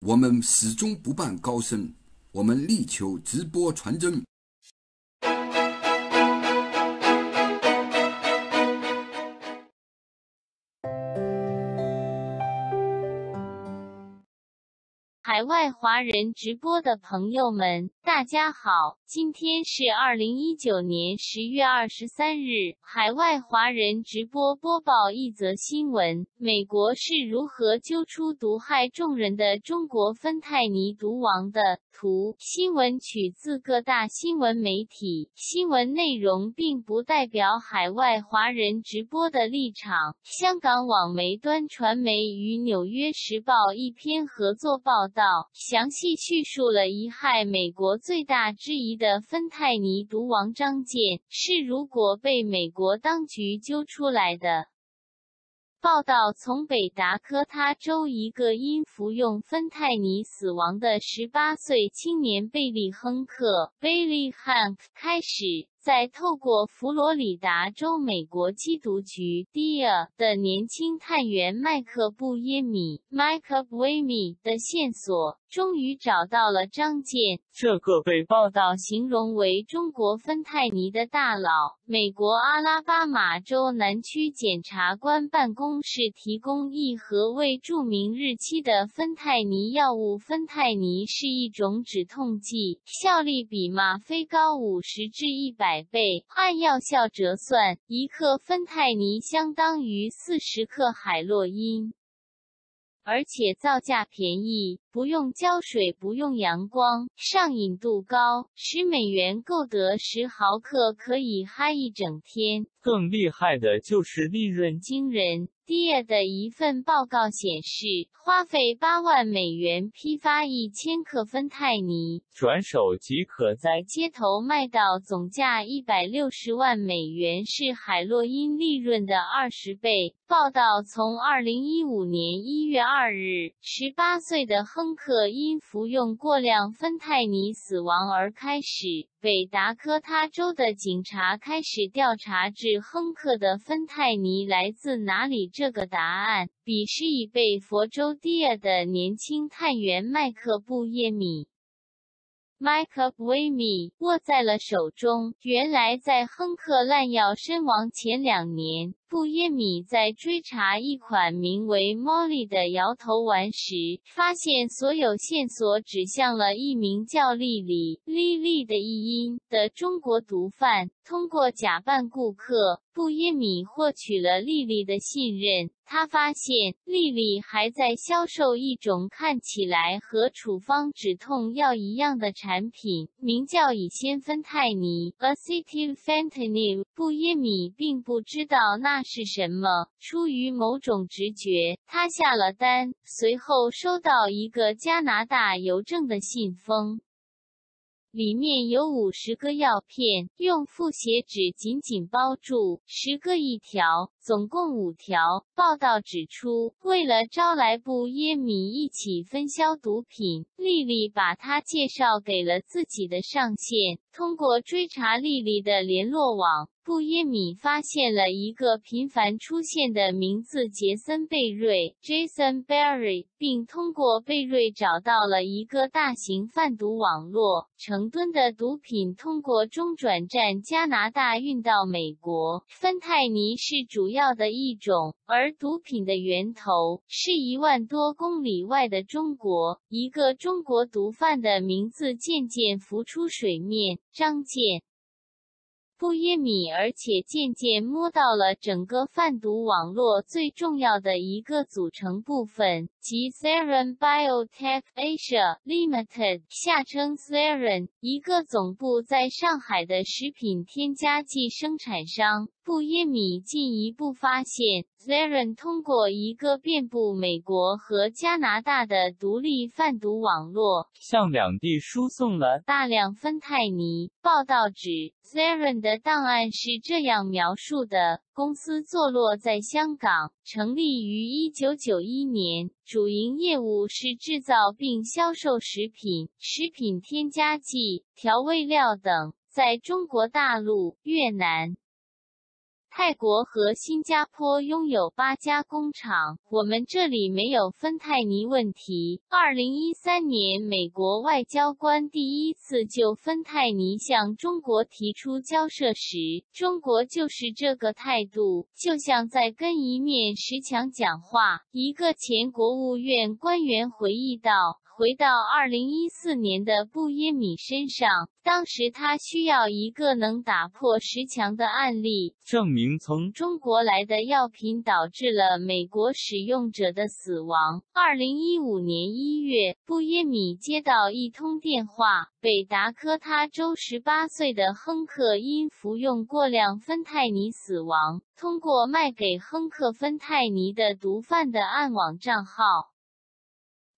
我们始终不办高升，我们力求直播传真。海外华人直播的朋友们，大家好！今天是二零一九年十月二十三日。海外华人直播播报一则新闻：美国是如何揪出毒害众人的中国芬太尼毒王的？图新闻取自各大新闻媒体，新闻内容并不代表海外华人直播的立场。香港网媒端传媒与《纽约时报》一篇合作报道，详细叙述了遗害美国最大之一的芬太尼毒王张健是如果被美国当局揪出来的。报道从北达科他州一个因服用芬太尼死亡的十八岁青年贝利·亨克 （Billy Hank） 开始。在透过佛罗里达州美国缉毒局 （DEA） 的年轻探员麦克布耶米 （Mike Buemi） 的线索，终于找到了张健这个被报道形容为中国芬太尼的大佬。美国阿拉巴马州南区检察官办公室提供一盒未注明日期的芬太尼药物。芬太尼是一种止痛剂，效力比吗啡高五十至一百。百倍，按药效折算，一克芬太尼相当于四十克海洛因，而且造价便宜，不用浇水，不用阳光，上瘾度高，十美元购得十毫克，可以嗨一整天。更厉害的就是利润惊人。DEA 的一份报告显示，花费八万美元批发一千克芬太尼，转手即可在街头卖到总价一百六十万美元，是海洛因利润的二十倍。报道从二零一五年一月二日，十八岁的亨克因服用过量芬太尼死亡而开始。北达科他州的警察开始调查至亨克的芬太尼来自哪里。这个答案，彼时已被佛州 DEA 的年轻探员麦克布耶米。Mike b w a m y 握在了手中。原来，在亨克滥药身亡前两年，布耶米在追查一款名为 Molly 的摇头丸时，发现所有线索指向了一名叫丽丽（丽丽的译音）的中国毒贩。通过假扮顾客，布耶米获取了丽丽的信任。他发现丽丽还在销售一种看起来和处方止痛药一样的产品，名叫乙酰芬太尼 （Acetylfentanyl）。布耶米并不知道那那是什么，出于某种直觉，他下了单。随后收到一个加拿大邮政的信封。里面有五十个药片，用复写纸紧紧包住，十个一条，总共五条。报道指出，为了招来布耶米一起分销毒品，丽丽把他介绍给了自己的上线。通过追查丽丽的联络网。布耶米发现了一个频繁出现的名字杰森贝瑞 （Jason Berry），并通过贝瑞找到了一个大型贩毒网络。成吨的毒品通过中转站加拿大运到美国。芬太尼是主要要的一种，而毒品的源头是一万多公里外的中国。一个中国毒贩的名字渐渐浮出水面：张健。布耶米，而且渐渐摸到了整个贩毒网络最重要的一个组成部分，即 Serum Biotech Asia Limited，下称 Serum，一个总部在上海的食品添加剂生产商。布耶米进一步发现 z e r o n 通过一个遍布美国和加拿大的独立贩毒网络，向两地输送了大量芬太尼。报道指 Saron 的档案是这样描述的：公司坐落在香港，成立于1991年，主营业务是制造并销售食品、食品添加剂、调味料等，在中国大陆、越南。泰国和新加坡拥有八家工厂，我们这里没有芬太尼问题。二零一三年，美国外交官第一次就芬太尼向中国提出交涉时，中国就是这个态度，就像在跟一面石墙讲话。一个前国务院官员回忆道。回到二零一四年的布耶米身上，当时他需要一个能打破石墙的案例，证明从中国来的药品导致了美国使用者的死亡。二零一五年一月，布耶米接到一通电话，北达科他州十八岁的亨克因服用过量芬太尼死亡。通过卖给亨克芬太尼的毒贩的暗网账号。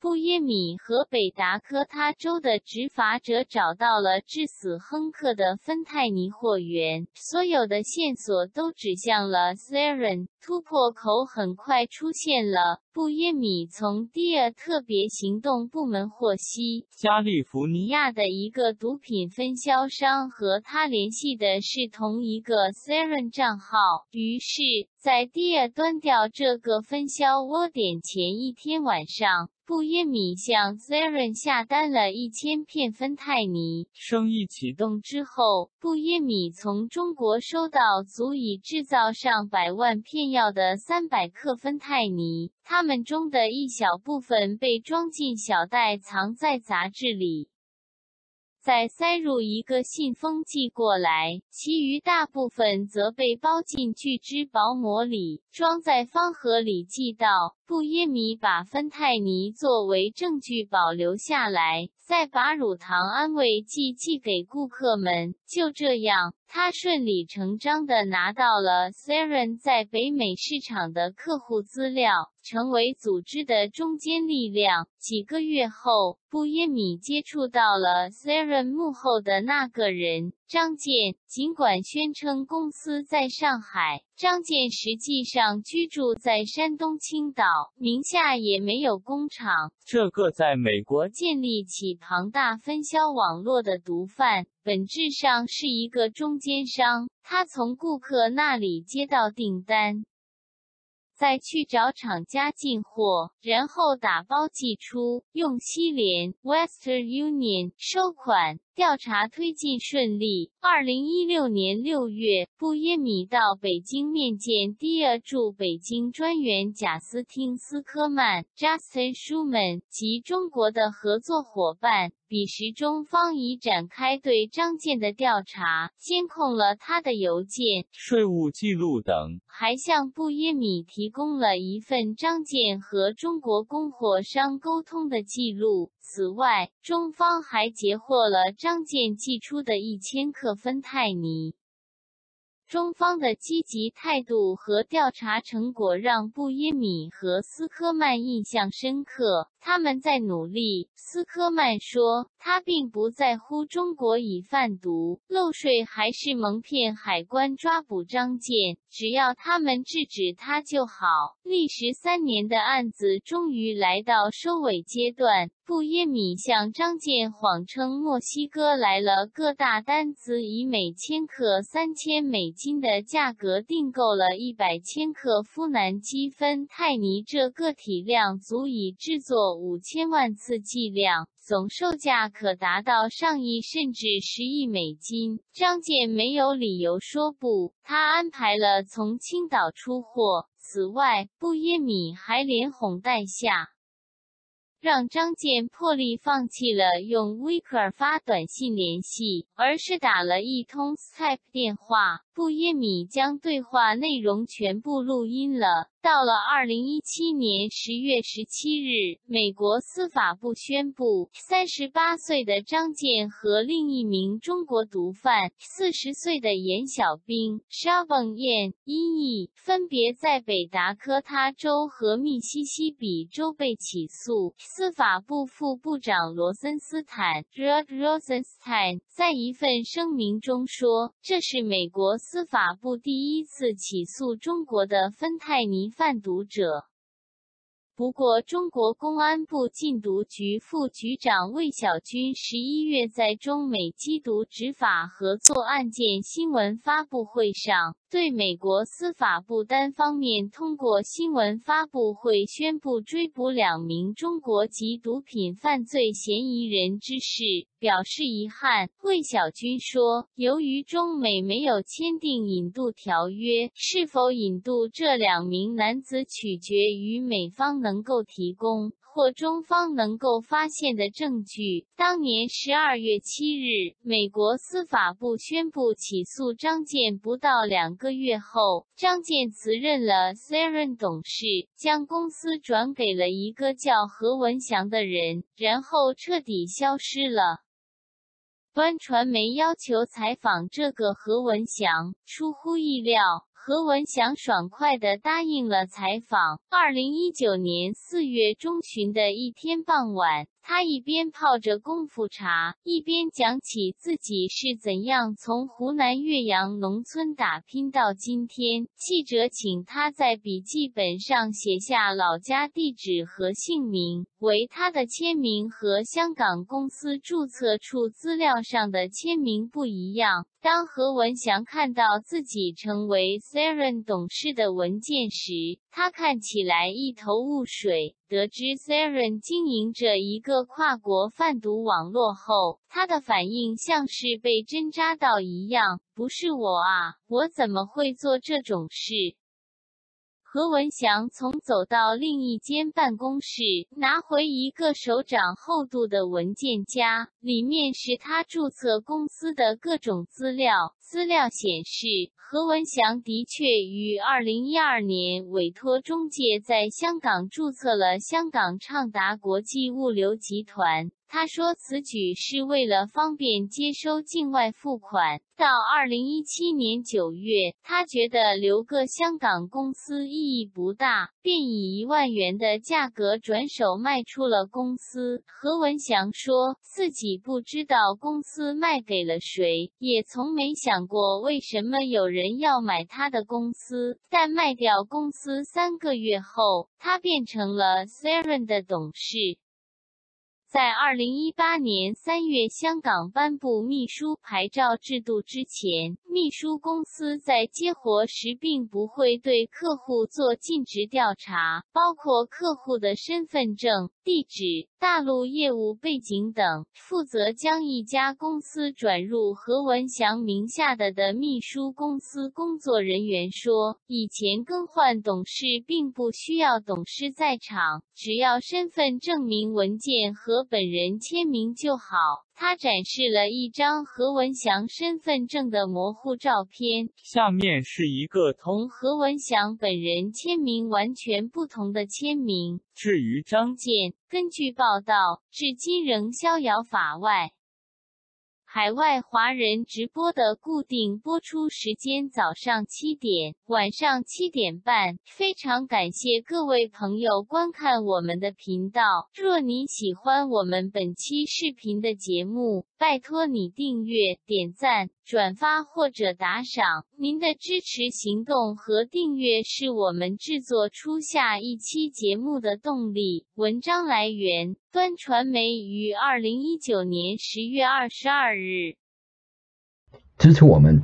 布耶米和北达科他州的执法者找到了致死亨克的芬太尼货源，所有的线索都指向了 Saren。突破口很快出现了。布耶米从第二特别行动部门获悉，加利福尼亚的一个毒品分销商和他联系的是同一个 Seren 账号。于是，在第二端掉这个分销窝点前一天晚上。布耶米向 Seren 下单了一千片芬太尼。生意启动之后，布耶米从中国收到足以制造上百万片要的三百克芬太尼，它们中的一小部分被装进小袋，藏在杂志里。再塞入一个信封寄过来，其余大部分则被包进聚酯薄膜里，装在方盒里寄到。布耶米把芬太尼作为证据保留下来，再把乳糖安慰剂寄给顾客们。就这样，他顺理成章地拿到了 Seren 在北美市场的客户资料，成为组织的中坚力量。几个月后，布耶米接触到了 Seren 幕后的那个人。张健尽管宣称公司在上海，张建实际上居住在山东青岛，名下也没有工厂。这个在美国建立起庞大分销网络的毒贩，本质上是一个中间商，他从顾客那里接到订单。再去找厂家进货，然后打包寄出，用西联 （Western Union） 收款。调查推进顺利。二零一六年六月，布耶米到北京面见第二驻北京专员贾斯汀·斯科曼 （Justin Schuman） 及中国的合作伙伴。彼时，中方已展开对张健的调查，监控了他的邮件、税务记录等，还向布耶米提供了一份张健和中国供货商沟通的记录。此外，中方还截获了张建寄出的一千克芬太尼。中方的积极态度和调查成果让布耶米和斯科曼印象深刻。他们在努力。斯科曼说，他并不在乎中国已贩毒、漏税还是蒙骗海关抓捕张健，只要他们制止他就好。历时三年的案子终于来到收尾阶段。布耶米向张健谎称墨西哥来了个大单子，以每千克三千美金的价格订购了一百千克呋喃基芬泰尼，这个体量足以制作。五千万次剂量，总售价可达到上亿甚至十亿美金。张健没有理由说不，他安排了从青岛出货。此外，布耶米还连哄带吓。让张健破例放弃了用 w i k e r 发短信联系，而是打了一通 Skype 电话。布耶米将对话内容全部录音了。到了二零一七年十月十七日，美国司法部宣布，三十八岁的张健和另一名中国毒贩四十岁的严小兵 （Shavon Yan） 因意分别在北达科他州和密西西比州被起诉。司法部副部长罗森斯坦 （Rod Rosenstein） 在一份声明中说：“这是美国。”司法部第一次起诉中国的芬太尼贩毒者。不过，中国公安部禁毒局副局长魏小军十一月在中美缉毒执法合作案件新闻发布会上，对美国司法部单方面通过新闻发布会宣布追捕两名中国籍毒品犯罪嫌疑人之事表示遗憾。魏小军说：“由于中美没有签订引渡条约，是否引渡这两名男子取决于美方能能够提供或中方能够发现的证据。当年十二月七日，美国司法部宣布起诉张健，不到两个月后，张健辞任了 Seren 董事，将公司转给了一个叫何文祥的人，然后彻底消失了。端传媒要求采访这个何文祥，出乎意料。何文祥爽快的答应了采访。二零一九年四月中旬的一天傍晚。他一边泡着功夫茶，一边讲起自己是怎样从湖南岳阳农村打拼到今天。记者请他在笔记本上写下老家地址和姓名，为他的签名和香港公司注册处资料上的签名不一样。当何文祥看到自己成为 Seren 董事的文件时，他看起来一头雾水。得知 Seren 经营着一个跨国贩毒网络后，他的反应像是被针扎到一样。不是我啊，我怎么会做这种事？何文祥从走到另一间办公室，拿回一个手掌厚度的文件夹，里面是他注册公司的各种资料。资料显示，何文祥的确于二零一二年委托中介在香港注册了香港畅达国际物流集团。他说，此举是为了方便接收境外付款。到二零一七年九月，他觉得留个香港公司意义不大，便以一万元的价格转手卖出了公司。何文祥说自己不知道公司卖给了谁，也从没想过为什么有人要买他的公司。但卖掉公司三个月后，他变成了 Seren 的董事。在二零一八年三月，香港颁布秘书牌照制度之前，秘书公司在接活时并不会对客户做尽职调查，包括客户的身份证、地址、大陆业务背景等。负责将一家公司转入何文祥名下的的秘书公司工作人员说，以前更换董事并不需要董事在场，只要身份证明文件和本人签名就好。他展示了一张何文祥身份证的模糊照片，下面是一个同何文祥本人签名完全不同的签名。至于张健，根据报道，至今仍逍遥法外。海外华人直播的固定播出时间早上七点、晚上七点半。非常感谢各位朋友观看我们的频道。若你喜欢我们本期视频的节目，拜托你订阅、点赞、转发或者打赏。您的支持行动和订阅是我们制作出下一期节目的动力。文章来源。端传媒于二零一九年十月二十二日支持我们，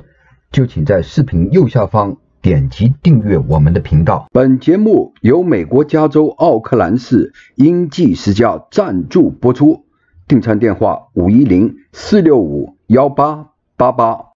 就请在视频右下方点击订阅我们的频道。本节目由美国加州奥克兰市英记世家赞助播出，订餐电话五一零四六五幺八八八。